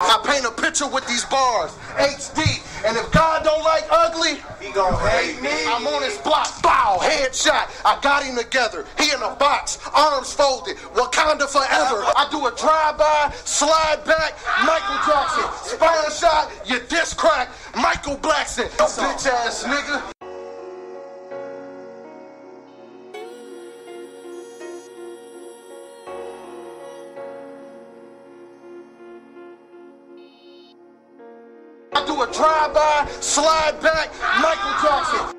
I paint a picture with these bars, HD. And if God don't like ugly, He gon' hate me. I'm on his block. Bow, headshot. I got him together. He in a box, arms folded. Wakanda forever. I do a drive-by, slide back. Michael Jackson, spine shot. Your disc crack. Michael Blackson, bitch ass nigga. Do a drive-by, slide back. Michael Jackson.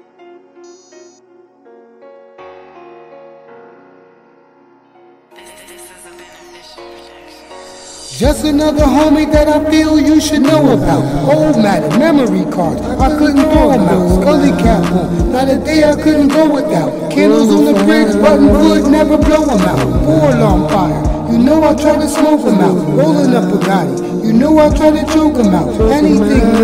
Just another homie that I feel you should know about. Old matter, memory cards, I couldn't throw them out. Scully cap on, not a day I couldn't go without. Candles on the bridge, button wood, never blow them out. Four alarm fire, you know I try to smoke them out. Rolling up a Gotti, you know I try to choke them out. Anything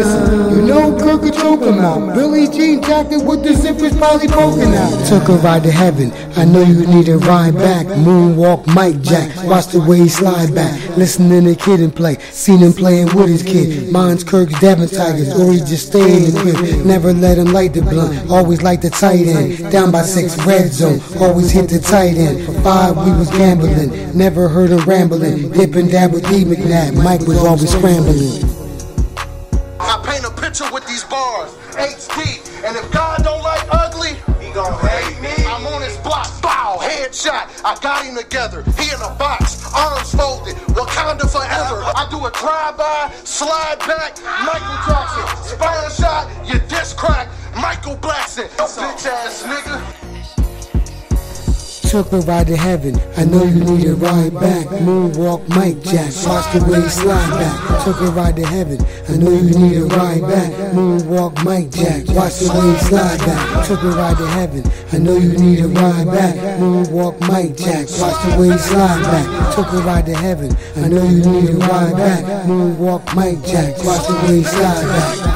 Kirk could out. Billie Jean jacket with the zippers probably broken out. Took a ride to heaven, I know you need a ride back. Moonwalk, Mike Jack, watch the way he slide back. Listening to Kid 'n Play, seen him playing with his kid. Mine's Kirk's Devon Tigers, or he just stay in the crib. Never let him light the blunt, always like the tight end. Down by six, red zone, always hit the tight end. For five, we was gambling, never heard him rambling. Dip and dab with D McNabb, Mike was always scrambling. Paint with these bars, HD. And if God don't like ugly, He gon' hate me. I'm on his block. Bow, headshot. I got him together. He in a box, arms folded. Wakanda forever. I do a drive-by, slide back. Michael Jackson, spine shot. Your disc crack. Michael Blackson, bitch ass nigga. Ride to heaven. I know you need a ride back. Moonwalk, Mike Jack. Watch the way slide back. Took a ride to heaven. I know you need a ride back. Moonwalk, Mike Jack. Watch the way slide back. Took a ride to heaven. I know you need a ride back. Moonwalk, Mike Jack. Watch the way slide back. Took a ride to heaven. I know you need a ride back. Moonwalk, Mike Jack. Watch the way slide back.